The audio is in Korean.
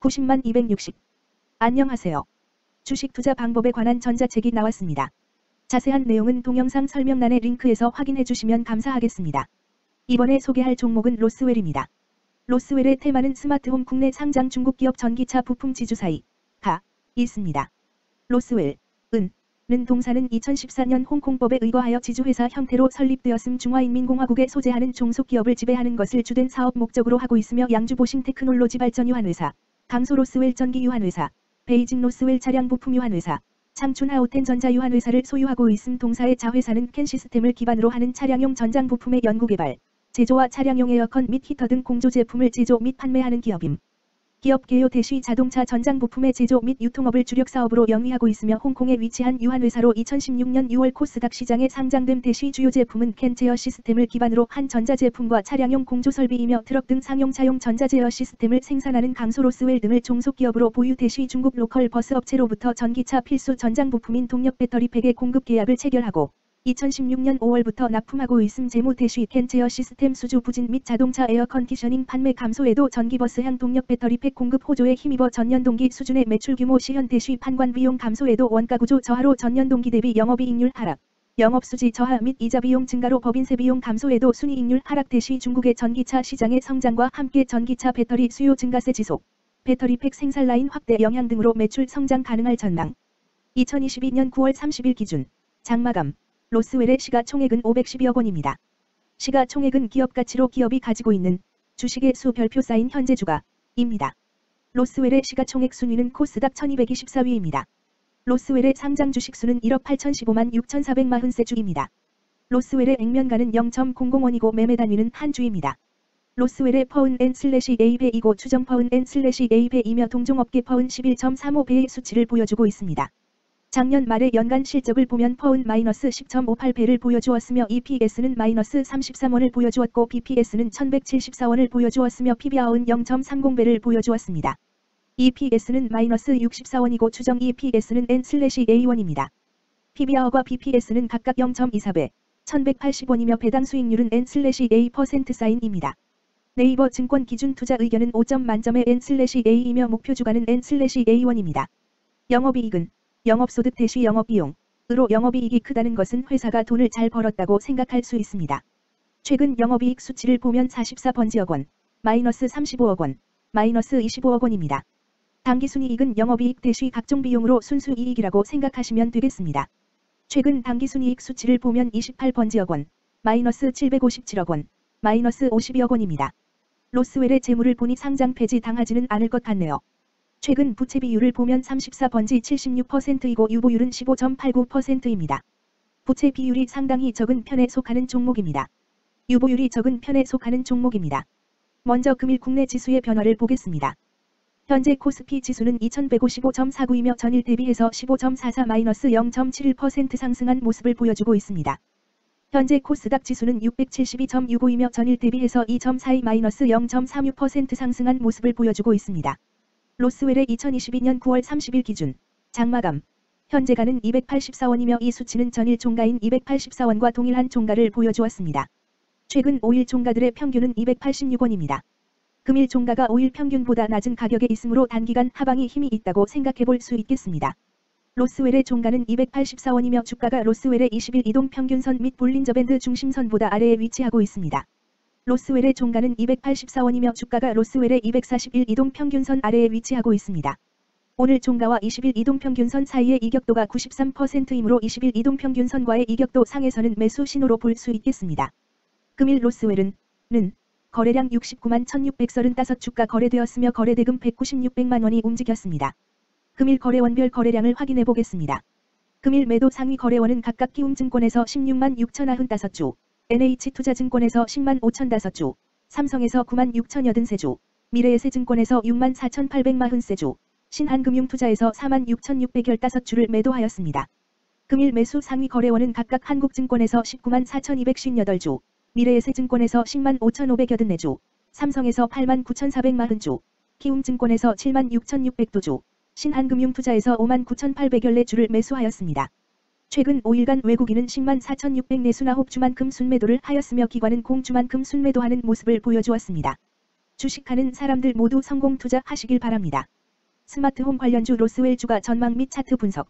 90만 260. 안녕하세요. 주식 투자 방법에 관한 전자책이 나왔습니다. 자세한 내용은 동영상 설명란의 링크에서 확인해 주시면 감사하겠습니다. 이번에 소개할 종목은 로스웰입니다. 로스웰의 테마는 스마트홈 국내 상장 중국 기업 전기차 부품 지주사이 가 있습니다. 로스웰 은 는 동사는 2014년 홍콩법에 의거하여 지주회사 형태로 설립되었음 중화인민공화국에 소재하는 종속기업을 지배하는 것을 주된 사업 목적으로 하고 있으며 양주 보싱 테크놀로지 발전 유한 회사, 강소 로스웰 전기 유한회사, 베이징 로스웰 차량 부품 유한회사, 창춘 하우텐 전자 유한회사를 소유하고 있음 동사의 자회사는 CAN 시스템을 기반으로 하는 차량용 전장 부품의 연구개발, 제조와 차량용 에어컨 및 히터 등 공조 제품을 제조 및 판매하는 기업임. 기업 개요 대시 자동차 전장 부품의 제조 및 유통업을 주력 사업으로 영위하고 있으며 홍콩에 위치한 유한회사로 2016년 6월 코스닥 시장에 상장된 대시 주요 제품은 CAN 제어 시스템을 기반으로 한 전자제품과 차량용 공조 설비이며 트럭 등 상용차용 전자제어 시스템을 생산하는 강소로스웰 등을 종속기업으로 보유 대시 중국 local 버스 업체로부터 전기차 필수 전장 부품인 동력 배터리 팩의 공급 계약을 체결하고 2016년 5월부터 납품하고 있음 재무 대시 CAN 제어 시스템 수주 부진 및 자동차 air conditioning 판매 감소에도 전기버스 향 동력 배터리 팩 공급 호조에 힘입어 전년 동기 수준의 매출 규모 시현 대시 판관 비용 감소에도 원가 구조 저하로 전년 동기 대비 영업이익률 하락, 영업수지 저하 및 이자 비용 증가로 법인세 비용 감소에도 순이익률 하락 대시 중국의 전기차 시장의 성장과 함께 전기차 배터리 수요 증가세 지속, 배터리 팩 생산 라인 확대 영향 등으로 매출 성장 가능할 전망. 2022년 9월 30일 기준 장마감 로스웰의 시가총액은 512억 원입니다. 시가총액은 기업 가치로 기업이 가지고 있는 주식의 수 별표 쌓인 현재 주가입니다. 로스웰의 시가총액 순위는 코스닥 1224위입니다. 로스웰의 상장 주식수는 1억 8015만 6440세주입니다. 로스웰의 액면가는 0.00원이고 매매 단위는 한 주입니다. 로스웰의 PER은 N slash A배이고 추정 PER은 N slash A배이며 동종업계 PER은 11.35배의 수치를 보여주고 있습니다. 작년 말의 연간 실적을 보면 퍼운 마이너스 10.58배를 보여주었으며 EPS는 마이너스 33원을 보여주었고 BPS는 1174원을 보여주었으며 PBR은 0.30배를 보여주었습니다. EPS는 마이너스 64원이고 추정 EPS는 N/A1입니다. PBR과 BPS는 각각 0.24배, 1180원이며 배당 수익률은 N/A% 사인입니다. 네이버 증권 기준 투자 의견은 5점 만점의 N/A이며 목표 주가는 N/A1입니다. 영업이익은 영업소득 대시 영업비용으로 영업이익이 크다는 것은 회사가 돈을 잘 벌었다고 생각할 수 있습니다. 최근 영업이익 수치를 보면 44번지억 원, 마이너스 35억 원, 마이너스 25억 원입니다. 당기순이익은 영업이익 대시 각종 비용으로 순수이익이라고 생각하시면 되겠습니다. 최근 당기순이익 수치를 보면 28번지억 원, 마이너스 757억 원, 마이너스 52억 원입니다. 로스웰의 재무를 보니 상장 폐지 당하지는 않을 것 같네요. 최근 부채 비율을 보면 34번지 76%이고 유보율은 15.89%입니다. 부채 비율이 상당히 적은 편에 속하는 종목입니다. 유보율이 적은 편에 속하는 종목입니다. 먼저 금일 국내 지수의 변화를 보겠습니다. 현재 코스피 지수는 2155.49이며 전일 대비해서 15.44-0.71% 상승한 모습을 보여주고 있습니다. 현재 코스닥 지수는 672.65이며 전일 대비해서 2.42-0.36% 상승한 모습을 보여주고 있습니다. 로스웰의 2022년 9월 30일 기준 장마감 현재가는 284원이며 이 수치는 전일 종가인 284원과 동일한 종가를 보여주었습니다. 최근 5일 종가들의 평균은 286원입니다. 금일 종가가 5일 평균보다 낮은 가격에 있으므로 단기간 하방이 힘이 있다고 생각해 볼 수 있겠습니다. 로스웰의 종가는 284원이며 주가가 로스웰의 20일 이동 평균선 및 볼린저밴드 중심선보다 아래에 위치하고 있습니다. 로스웰의 종가는 284원이며 주가가 로스웰의 241 이동 평균선 아래에 위치하고 있습니다. 오늘 종가와 20일 이동평균선 사이의 이격도가 93%이므로 20일 이동평균선과의 이격도 상에서는 매수 신호로 볼 수 있겠습니다. 금일 로스웰은 는 거래량 69만 1635 주가 거래되었으며 거래대금 196백만 원이 움직였습니다. 금일 거래원별 거래량을 확인해 보겠습니다. 금일 매도 상위 거래원은 각각 키움증권에서 16만 6,095주, NH투자증권에서 10만 5천 5주, 삼성에서 9만 6천 83주, 미래에셋증권에서 6만 4,840세주, 신한금융투자에서 4만 6,615주를 매도하였습니다. 금일 매수 상위 거래원은 각각 한국증권에서 19만 4,258주, 미래에셋증권에서 10만 5,584주, 삼성에서 8만 9,440주, 키움증권에서 7만 6,600도주, 신한금융투자에서 5만 9,800여레주를 매수하였습니다. 최근 5일간 외국인은 10만 4,600 내수나 홉주만큼 순매도를 하였으며 기관은 공주만큼 순매도하는 모습을 보여주었습니다. 주식하는 사람들 모두 성공 투자하시길 바랍니다. 스마트홈 관련주 로스웰 주가 전망 및 차트 분석